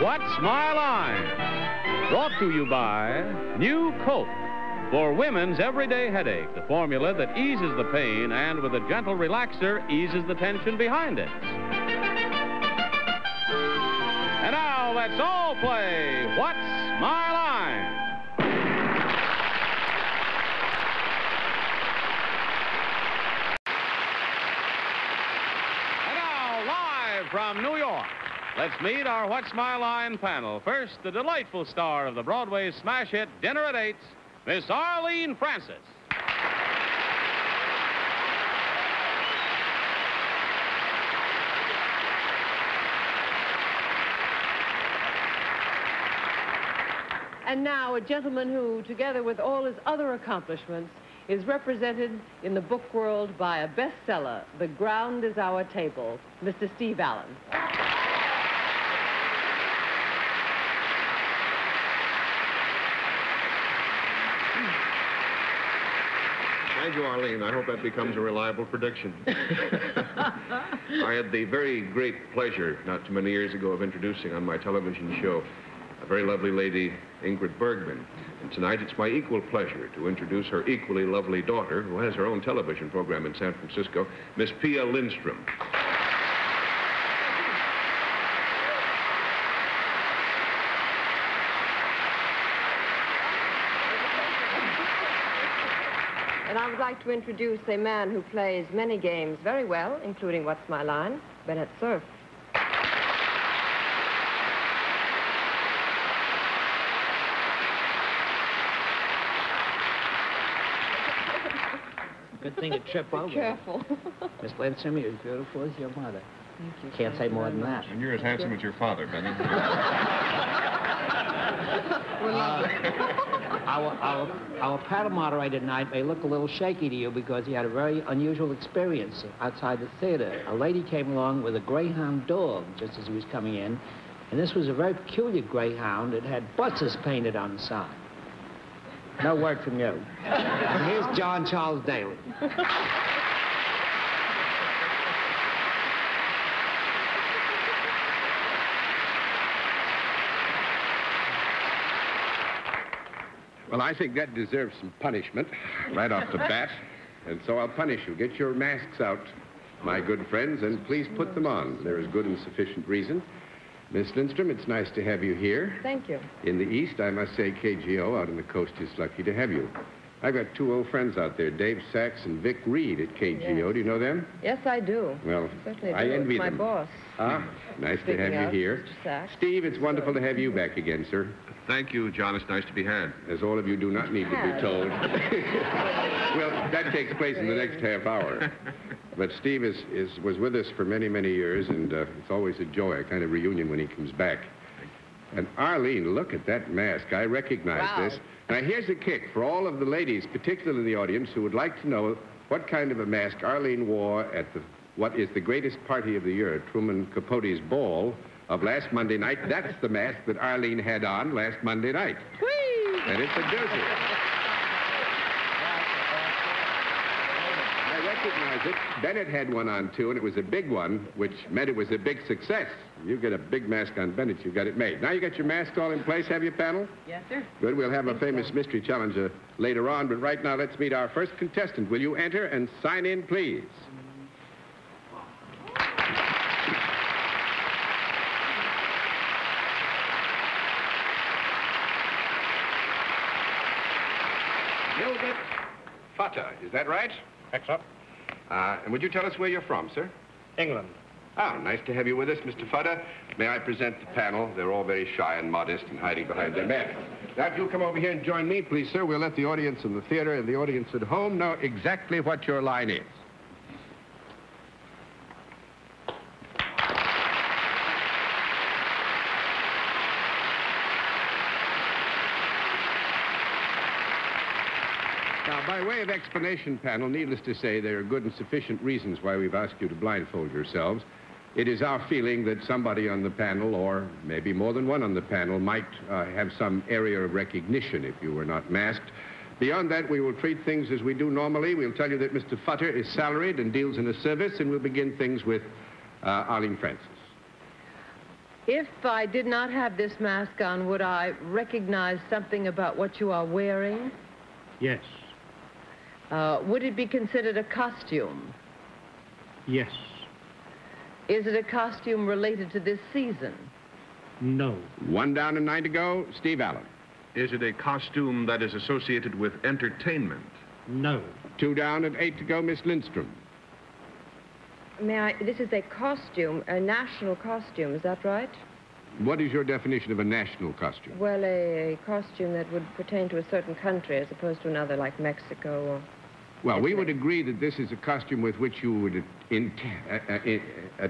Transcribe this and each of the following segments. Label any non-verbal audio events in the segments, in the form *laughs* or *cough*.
What's My Line? Brought to you by New Cope. For women's everyday headache, the formula that eases the pain and with a gentle relaxer eases the tension behind it. And now let's all play What's My Line? And now, live from New York, let's meet our What's My Line panel. First, the delightful star of the Broadway smash hit Dinner at Eight, Miss Arlene Francis. And now, a gentleman who, together with all his other accomplishments, is represented in the book world by a bestseller, The Ground is Our Table, Mr. Steve Allen. Thank you, Arlene. I hope that becomes a reliable prediction. *laughs* I had the very great pleasure, not too many years ago, of introducing on my television show a very lovely lady, Ingrid Bergman. And tonight it's my equal pleasure to introduce her equally lovely daughter, who has her own television program in San Francisco, Miss Pia Lindstrom. And I would like to introduce a man who plays many games very well, including What's My Line, Bennett Cerf. Good thing to trip over. Careful. *laughs* Miss Lindstrom, you're as beautiful as your mother. Thank you. Can't say more than that. And you're as handsome as your father, Bennett. *laughs* We're Benny. Our, our, our panel moderator tonight may look a little shaky to you because he had a very unusual experience outside the theater. A lady came along with a greyhound dog just as he was coming in, and this was a very peculiar greyhound. It had buses painted on the side. No word from you. And here's John Charles Daly. Well, I think that deserves some punishment right off the bat. And so I'll punish you. Get your masks out, my good friends, and please put them on. There is good and sufficient reason. Miss Lindstrom, it's nice to have you here. Thank you. In the East, I must say KGO out on the coast is lucky to have you. I've got two old friends out there, Dave Sachs and Vic Reed at KGO. Yes. Do you know them? Yes, I do. Well, Certainly I do. It's envy my them. boss. Ah, nice to have Speaking you here. Mr. Sachs. Steve, it's wonderful to have you back again, sir. Thank you, John. It's nice to be had. As all of you do not need to be told. *laughs* well, that takes place in the next half hour. *laughs* But Steve is, is, was with us for many, many years, and uh, it's always a joy, a kind of reunion when he comes back. And Arlene, look at that mask. I recognize Wow. this. Now, here's a kick for all of the ladies, particularly in the audience, who would like to know what kind of a mask Arlene wore at the, what is the greatest party of the year, Truman Capote's ball of last Monday night. That's the mask that Arlene had on last Monday night. Whee! And it's a doozy. I recognize it. Bennett had one on, too, and it was a big one, which meant it was a big success. You get a big mask on Bennett, you got it made. Now you got your mask all in place, have you, panel? Yes, sir. Good. We'll have a famous mystery challenger later on, but right now let's meet our first contestant. Will you enter and sign in, please? Is that right? That's up. Uh, and would you tell us where you're from, sir? England. Oh, nice to have you with us, Mr. Futter. May I present the panel? They're all very shy and modest and hiding behind their masks. Now, if you'll come over here and join me, please, sir, we'll let the audience in the theater and the audience at home know exactly what your line is. Now, by by way of explanation, panel, needless to say, there are good and sufficient reasons why we've asked you to blindfold yourselves. It is our feeling that somebody on the panel, or maybe more than one on the panel, might uh, have some area of recognition if you were not masked. Beyond that, we will treat things as we do normally. We'll tell you that Mr. Futter is salaried and deals in a service, and we'll begin things with uh, Arlene Francis. If I did not have this mask on, would I recognize something about what you are wearing? Yes. Uh, would it be considered a costume? Yes. Is it a costume related to this season? No. One down and nine to go. Steve Allen. Is it a costume that is associated with entertainment? No. Two down and eight to go. Miss Lindstrom. May I? This is a costume, a national costume. Is that right? What is your definition of a national costume? Well, a, a costume that would pertain to a certain country as opposed to another, like Mexico or. Well, we would agree that this is a costume with which you would in, uh, uh, uh,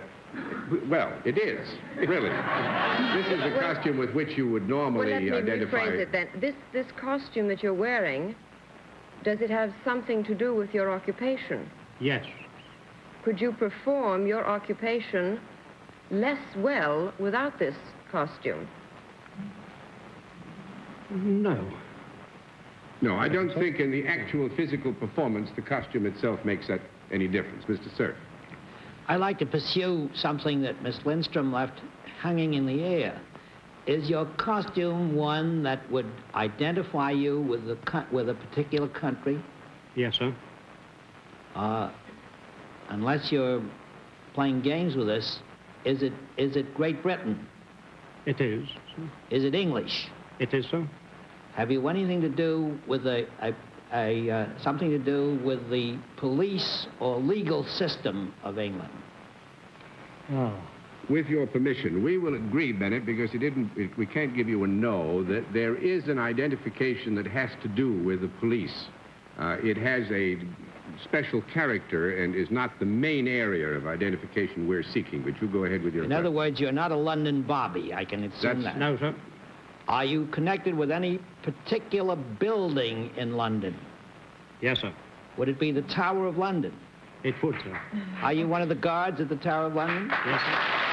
well, it is, really. this is a costume with which you would normally well, let me identify. rephrase it then. This, this costume that you're wearing, does it have something to do with your occupation? Yes. Could you perform your occupation less well without this costume? No. No, I don't think in the actual physical performance the costume itself makes that any difference. Mr. Cerf. I'd like to pursue something that Miss Lindstrom left hanging in the air. Is your costume one that would identify you with, the, with a particular country? Yes, sir. Uh, unless you're playing games with us, is it, is it Great Britain? It is, sir. Is it English? It is, sir. Have you anything to do with a, a, a uh, something to do with the police or legal system of England? Oh. With your permission, we will agree, Bennett, because it didn't, it, we can't give you a no, that there is an identification that has to do with the police. Uh, it has a special character and is not the main area of identification we're seeking. But you go ahead with your. In other words, you're not a London Bobby. I can assume That's, that. No, sir. Are you connected with any particular building in London? Yes, sir. Would it be the Tower of London? It would, sir. Are you one of the guards at the Tower of London? Yes, sir.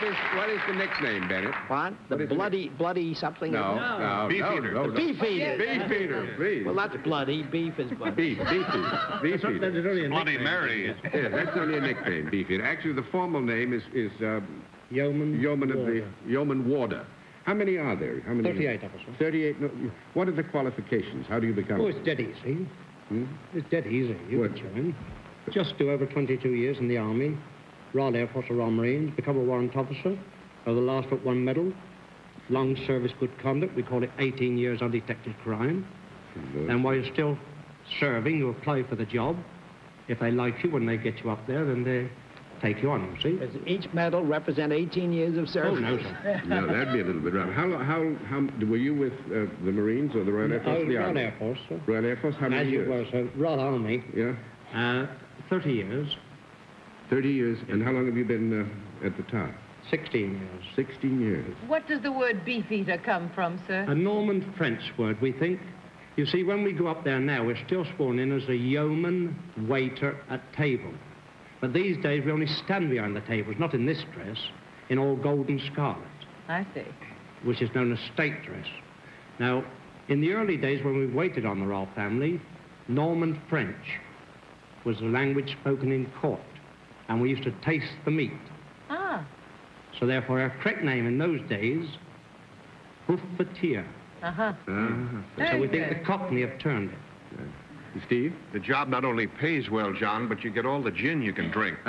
What is, what is the nickname, Bennett? What? The What is it? bloody, bloody something? No, no, Beef no, eater. no, The no. beef eater. Beef eater, please. Well, that's bloody. Beef is bloody. Beef, beef eater. Beef eater. is only a Bloody nickname. Mary. Yeah, that's only a nickname, beef eater. Actually, the formal name is, is uh, Yeoman. Yeoman of the Warder. Yeoman Warder. How many are there? How many? 38 of us, 38. No, what are the qualifications? How do you become? Oh, it's dead easy. Hmm? It's dead easy. You What? can join. Just do over 22 years in the Army, Royal Air Force or Royal Marines, become a warrant officer, have the last but one medal, long service good conduct, we call it 18 years undetected crime. And while you're still serving, you apply for the job. If they like you when they get you up there, then they take you on, you see? Does each medal represent 18 years of Oh, service? no, sir. *laughs* no, that'd be a little bit rough. How, how, how, were you with uh, the Marines or the Royal Air Force? Oh, the Royal Army? Air Force, sir. Royal Air Force, how many As you years? were, sir. Royal Army, Yeah, uh, 30 years, 30 years. And how long have you been uh, at the top? 16 years. 16 years. What does the word beef eater come from, sir? A Norman French word, we think. You see, when we go up there now, we're still sworn in as a yeoman waiter at table. But these days, we only stand behind the tables, not in this dress, in all gold and scarlet, I see. which is known as state dress. Now, in the early days when we waited on the royal family, Norman French was the language spoken in court, and we used to taste the meat. Ah, So therefore, our correct name in those days, buffetier. uh-huh. Ah, So we think good. the Cockney have turned it. Steve? The job not only pays well, John, but you get all the gin you can drink. *laughs*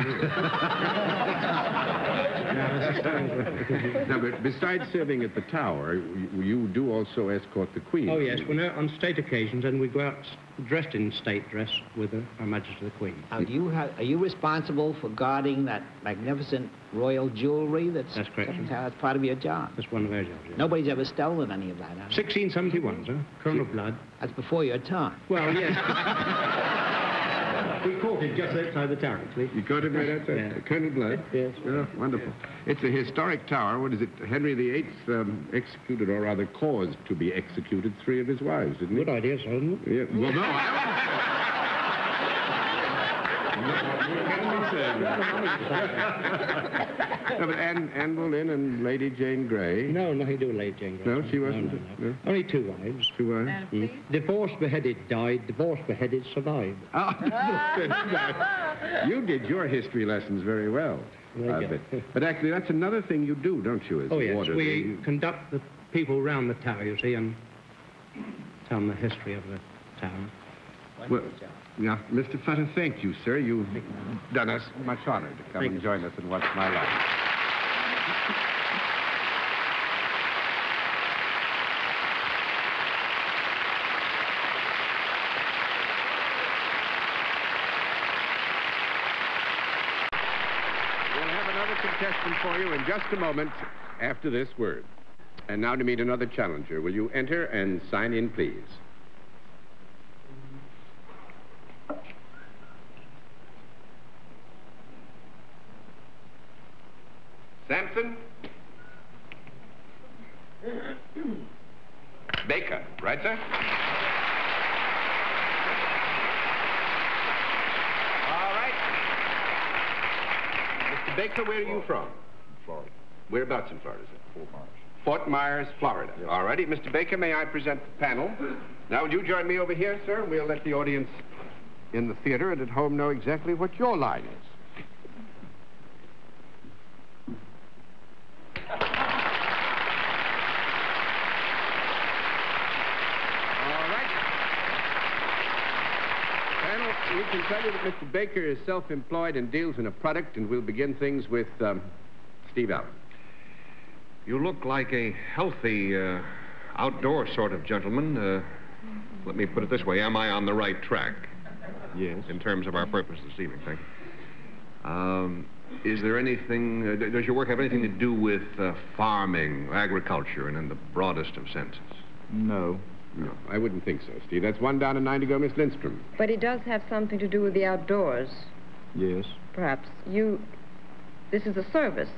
now, but besides serving at the Tower, you, you do also escort the Queen. Oh, yes, when on state occasions, and we go out dressed in state dress with her, Her Majesty the Queen. Now, do you have, are you responsible for guarding that magnificent royal jewelry that's... That's correct. That's part of your job. That's one of our jobs. yes. Nobody's ever stolen any of that, 1671, sir. Colonel Blood. That's before your time. Well, yes. *laughs* We caught him just outside the tower, actually. You caught him right outside? Yeah. Colonel Blood? Yes. Oh, wonderful. It's a historic tower. What is it? Henry VIII um, executed, or rather caused to be executed, three of his wives, didn't he? Good idea, sir, isn't it? Yeah. Well, no, I... *laughs* no, but Anne, Anne Boleyn and Lady Jane Grey. No, nothing to do with Lady Jane Grey. No, she wasn't. No, no, no. No? Only two wives. Two wives. Mm. Divorced, beheaded, died. Divorced, beheaded, survived. Ah, *laughs* you did your history lessons very well. Very I good. But actually, that's another thing you do, don't you? As Oh, a yes. We you- conduct the people round the tower, you see, and tell them the history of the tower. Well, yeah, Mr. Futter, thank you, sir. You've done us much honor to come Thank and join us in What's My Life. We'll have another contestant for you in just a moment after this word. And now to meet another challenger. Will you enter and sign in, please? Sampson? Baker, right, sir? All right. Mr. Baker, where are you from? Florida. Whereabouts in Florida, sir? Fort Myers. Fort Myers, Florida. All righty. Mr. Baker, may I present the panel? Now, would you join me over here, sir? We'll let the audience in the theater and at home know exactly what your line is. All right. Panel, we can tell you that Mr. Baker is self-employed and deals in a product, and we'll begin things with um, Steve Allen. You look like a healthy, uh, outdoor sort of gentleman. Uh, let me put it this way. Am I on the right track Yes. in terms of our purpose this evening? Thank you. Um, is there anything, uh, does your work have anything to do with uh, farming, agriculture, and in the broadest of senses? No. No, I wouldn't think so, Steve. That's one down and nine to go, Miss Lindstrom. But it does have something to do with the outdoors, Yes. perhaps. You, this is a service.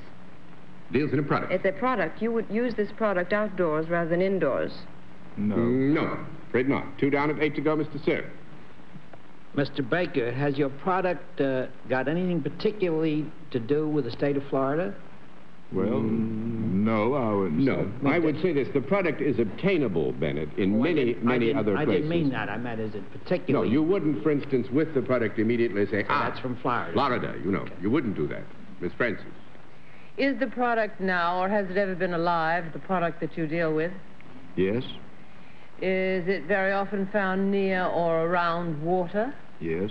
Deals in a product. It's a product. You would use this product outdoors rather than indoors. No. No, afraid not. Two down and eight to go, Mr. Cerf. Mr. Baker, has your product uh, got anything particularly to do with the state of Florida? Well, no, I wouldn't No, say. I would say this. The product is obtainable, Bennett, in Oh, many, many didn't- other I didn't mean that. I meant, is it No, you wouldn't, for instance, with the product immediately say, ah, that's from Florida. Florida, you know. You wouldn't do that. Miss Francis. Is the product now, or has it ever been alive, the product that you deal with? Yes. Is it very often found near or around water? Yes.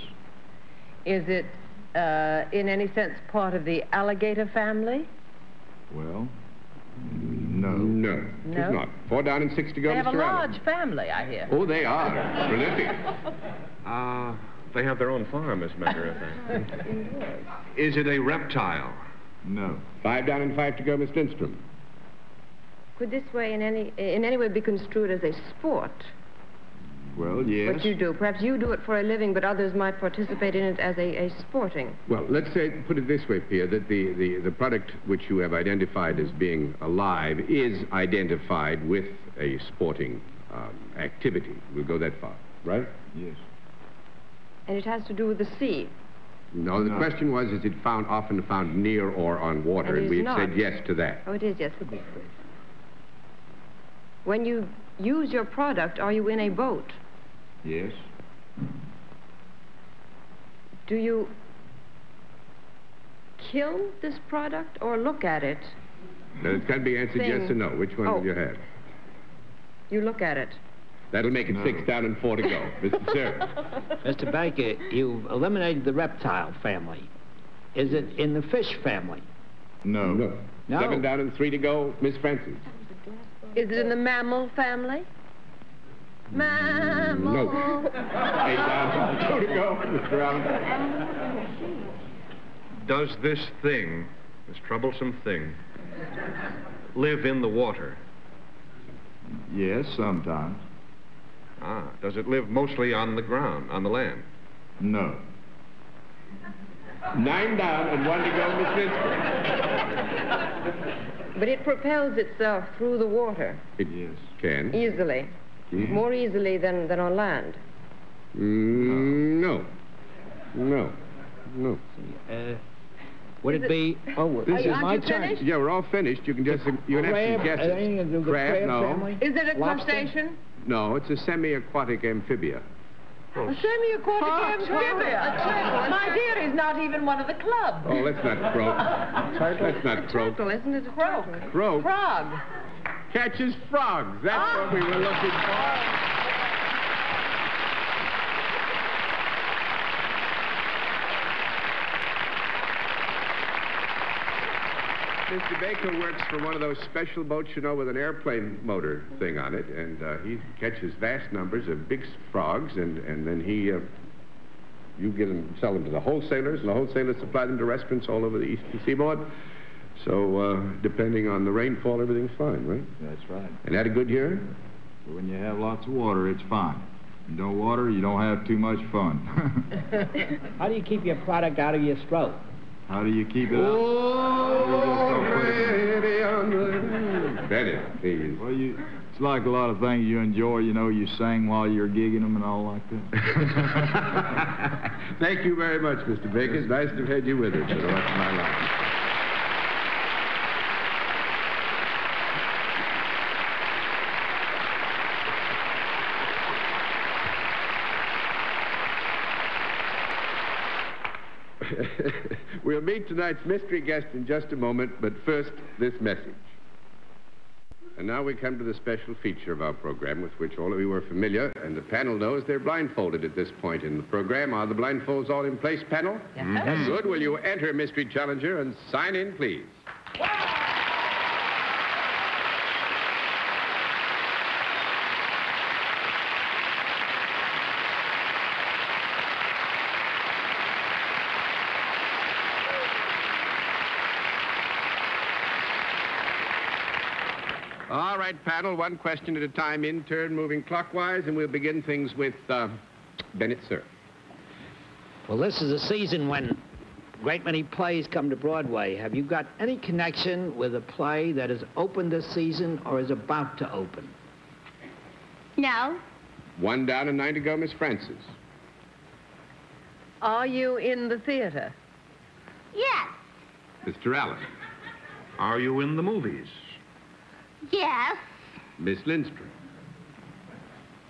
Is it, uh, in any sense, part of the alligator family? Well, no. No, No? it's not. Four down and six to go, They have a Mr. Allen. large family, I hear. Oh, they are. Prolific. Uh, *laughs* they have their own farm, as a matter of fact. is it a reptile? No. Five down and five to go, Miss Lindstrom. Could this way in any in any way be construed as a sport? Well, yes. What you do. Perhaps you do it for a living, but others might participate in it as a, a sporting. Well, let's say, put it this way, Pia, that the, the, the product which you have identified as being alive is identified with a sporting um, activity. We'll go that far, right? Yes. And it has to do with the sea. No, the No. question was, is it found often found near or on water? And it we is had said yes to that. Oh, it is, yes. When you use your product, are you in a boat? Yes. Do you kill this product or look at it? Now, it can be answered yes or no. Which one Oh. will you have? You look at it. That'll make it No. six down and four to go. *laughs* Mr. Cerf. Mr. Baker, you've eliminated the reptile family. Is it in the fish family? No. No. No. Seven down and three to go, Miss Francis. Is it in the mammal family? Mammal. No. Eight down, two to go, Mr. Allen. Does this thing, this troublesome thing, live in the water? Yes, sometimes. Ah, does it live mostly on the ground, on the land? No. Nine down and one to go, Miss Lindstrom. But it propels itself through the water It Yes. can. easily, more easily than, than on land. Mm, no. No. No. Uh, would it it- be... Oh, this is my turn. finished? Yeah, we're all finished. You can just you can have Crab, some guesses. anything to do with the crab no. family? Is it a Lobster? crustacean? No, it's a semi-aquatic amphibia. A semi-aquatic amphibian. My dear, he's not even one of the club. Oh, let's not croak. *laughs* Let's not croak. Turtle, isn't it? A croak. Croak Frog. Catches frogs. That's what we were looking for. Mr. Baker works for one of those special boats, you know, with an airplane motor thing on it, and uh, he catches vast numbers of big frogs, and, and then he, uh, you get them, sell them to the wholesalers, and the wholesalers supply them to restaurants all over the eastern seaboard. So, uh, depending on the rainfall, everything's fine, right? That's right. And had a good year? When you have lots of water, it's fine. You don't water, you don't have too much fun. *laughs* How do you keep your product out of your throat? How do you keep it out? Already on the... Bennett, please. Well, you, it's like a lot of things you enjoy. You know, you sing while you're gigging them and all like that. *laughs* Thank you very much, Mr. Baker. It's nice to have had you with us for the rest of my life. *laughs* we'll meet tonight's mystery guest in just a moment, but first, this message. And now we come to the special feature of our program with which all of you are familiar, and the panel knows they're blindfolded at this point in the program. Are the blindfolds all in place, panel? Yes, Good. Will you enter, Mystery Challenger, and sign in, please? All right, panel, one question at a time, in turn, moving clockwise, and we'll begin things with uh, Bennett, sir. Well, this is a season when a great many plays come to Broadway. Have you got any connection with a play that has opened this season or is about to open? No. One down and nine to go, Miss Francis. Are you in the theater? Yes. Mr. Allen. Are you in the movies? Yes. Miss Lindstrom.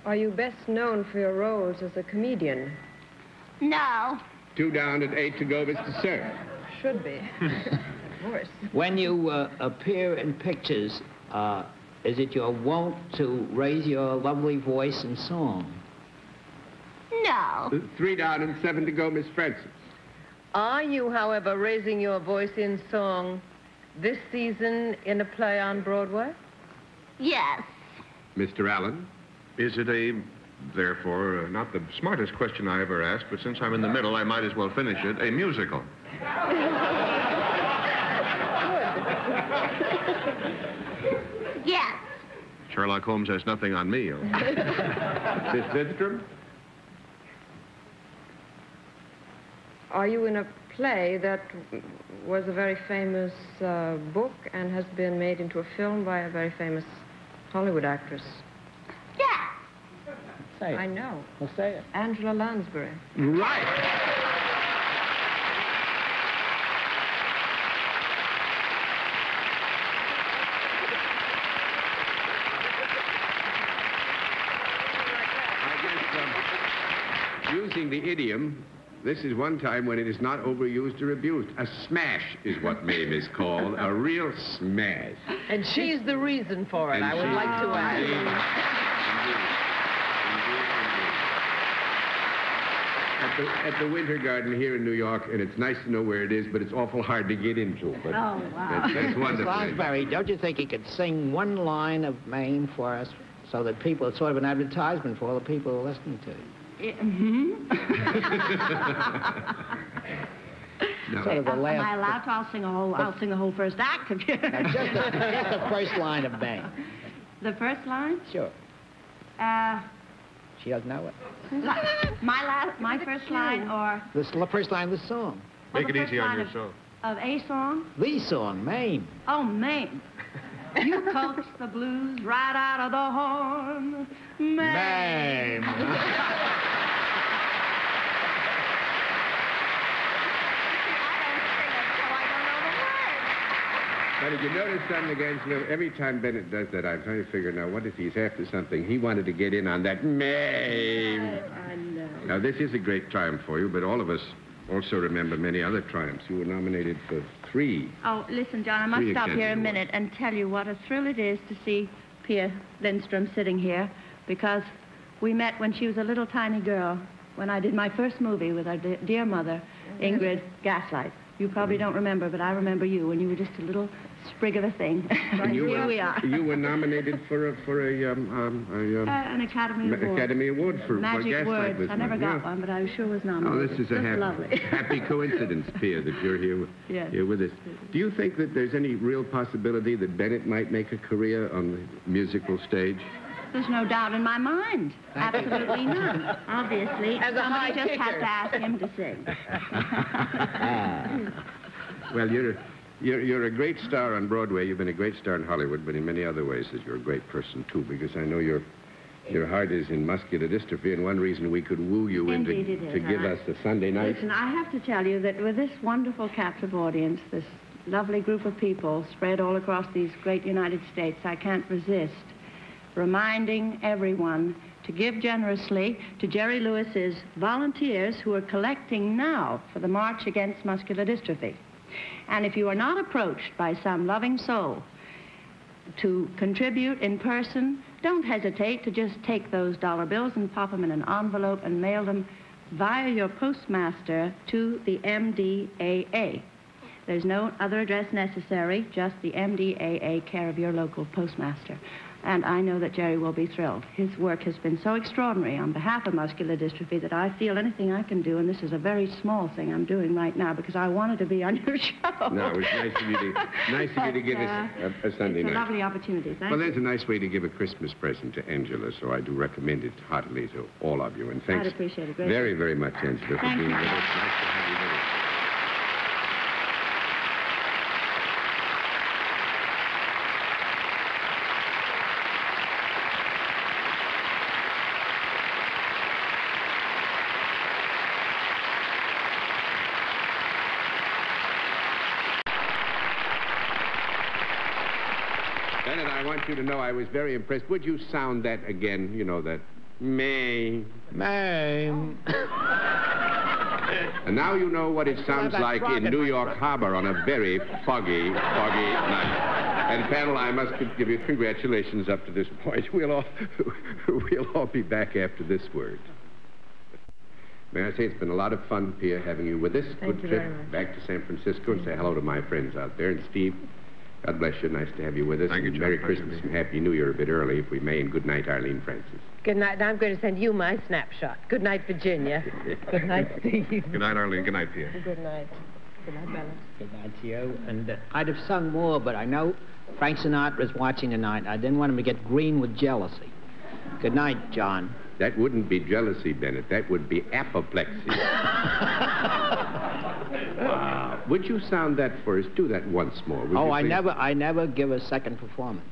Are you best known for your roles as a comedian? No. Two down and eight to go, Mr. Cerf. Should be. *laughs* of course. When you uh, appear in pictures, uh, is it your wont to raise your lovely voice in song? No. Three down and seven to go, Miss Francis. Are you, however, raising your voice in song this season in a play on Broadway? Yes. Mr. Allen. Is it a, therefore, uh, not the smartest question I ever asked, but since I'm in the middle, I might as well finish it, a musical? *laughs* Yes. Sherlock Holmes has nothing on me. *laughs* Miss Lindstrom. Are you in a play that was a very famous uh, book and has been made into a film by a very famous Hollywood actress? Yeah. Say it. I it. know. Well, say it. Angela Lansbury. Right. I guess, um, using the idiom, this is one time when it is not overused or abused. A smash is what Mame is called. A real smash. And she's the reason for it, And I would like to Indeed. add. At the, at the Winter Garden here in New York, and it's nice to know where it is, but it's awful hard to get into. But Oh, wow. That's, that's wonderful. Lansbury, don't you think you could sing one line of Mame for us so that people, it's sort of an advertisement for all the people listening to you? Mm-hmm. *laughs* Sort of the Am I allowed to? I'll sing a whole. I'll sing a whole first act. just, the, just the first line of Mame. the first line. Sure. Uh, She doesn't know it. *laughs* My last, my first line, or The first line of the song. Make Well, it easy on yourself. of a song. The song, Mame. Oh, Mame. You coax the blues right out of the horn. Mame. *laughs* Now, did you notice something again? You know, every time Bennett does that, I'm trying to figure now what if he's after something. He wanted to get in on that name. I know. Now, this is a great triumph for you, but all of us also remember many other triumphs. You were nominated for three. Oh, listen, John, I must Three stop here a minute and tell you what a thrill it is to see Pia Lindstrom sitting here because we met when she was a little tiny girl when I did my first movie with our de- dear mother, Ingrid Gaslight. You probably don't remember, but I remember you when you were just a little sprig of a thing. *laughs* And you here were, we are. You were nominated for a, for a, um, um, a, Uh, um, an Academy Award. Academy Award for, for Magic Gaslight words. I never got yeah. one, but I sure was nominated. Oh, this is a happy, lovely. *laughs* happy coincidence, Pia, that you're here, *laughs* Yes. here with us. Do you think that there's any real possibility that Bennett might make a career on the musical stage? There's no doubt in my mind. Absolutely none. *laughs* Obviously, As a high somebody just has kicker. to ask him to sing. *laughs* Ah. Well, you're, you're, you're a great star on Broadway. You've been a great star in Hollywood, but in many other ways that you're a great person, too, because I know your, your heart is in muscular dystrophy, and one reason we could woo you Indeed into it to give I- us a Sunday night. Listen, I have to tell you that with this wonderful captive audience, this lovely group of people spread all across these great United States, I can't resist reminding everyone to give generously to Jerry Lewis's volunteers who are collecting now for the March Against Muscular Dystrophy. And if you are not approached by some loving soul to contribute in person, don't hesitate to just take those dollar bills and pop them in an envelope and mail them via your postmaster to the MDAA. There's no other address necessary, just the MDAA care of your local postmaster. And I know that Jerry will be thrilled. His work has been so extraordinary on behalf of muscular dystrophy that I feel anything I can do, and this is a very small thing I'm doing right now because I wanted to be on your *laughs* show. No, it was nice of you to, nice of you to give us uh, a, a Sunday it's night. a lovely opportunity. Thank Well, you. there's a nice way to give a Christmas present to Angela, so I do recommend it heartily to all of you. And thanks I'd appreciate it greatly. very, very much, Angela, for Thank being you. with us. Nice to have you with us. Bennett, I want you to know I was very impressed. Would you sound that again? You know, that May. Mame. *laughs* And now you know what it sounds like in New York brother. Harbor on a very foggy, foggy night. And panel, I must give you congratulations up to this point. *laughs* We'll all, *laughs* we'll all be back after this word. May I say it's been a lot of fun, Pia, having you with us. Thank Good you trip very much. back to San Francisco and say hello to my friends out there. And Steve, God bless you. Nice to have you with us. Thank you, John. Merry Pleasure to Christmas be and Happy New Year a bit early, if we may. And good night, Arlene Francis. Good night. And I'm going to send you my snapshot. Good night, Virginia. Good night, *laughs* Steve. Good night, Arlene. Good night, Pia. Good night. Good night, Bella. Good night to you. And uh, I'd have sung more, but I know Frank Sinatra's watching tonight. I didn't want him to get green with jealousy. Good night, John. That wouldn't be jealousy, Bennett. That would be apoplexy. *laughs* wow. Would you sound that for us? Do that once more. would oh, you I never, I never give a second performance.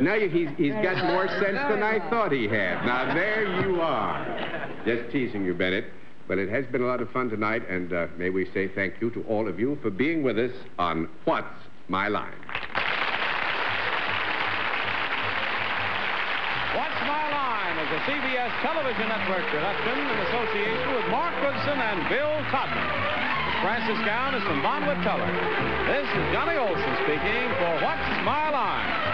Now you, he's, he's got more *laughs* sense than I thought he had. Now there you are. Just teasing you, Bennett. But it has been a lot of fun tonight, and uh, may we say thank you to all of you for being with us on What's My Line? What's My Line is a CBS television network production in association with Mark Goodson and Bill Todman. Francis Gown is from Bonwit Teller. This is Johnny Olson speaking for What's My Line?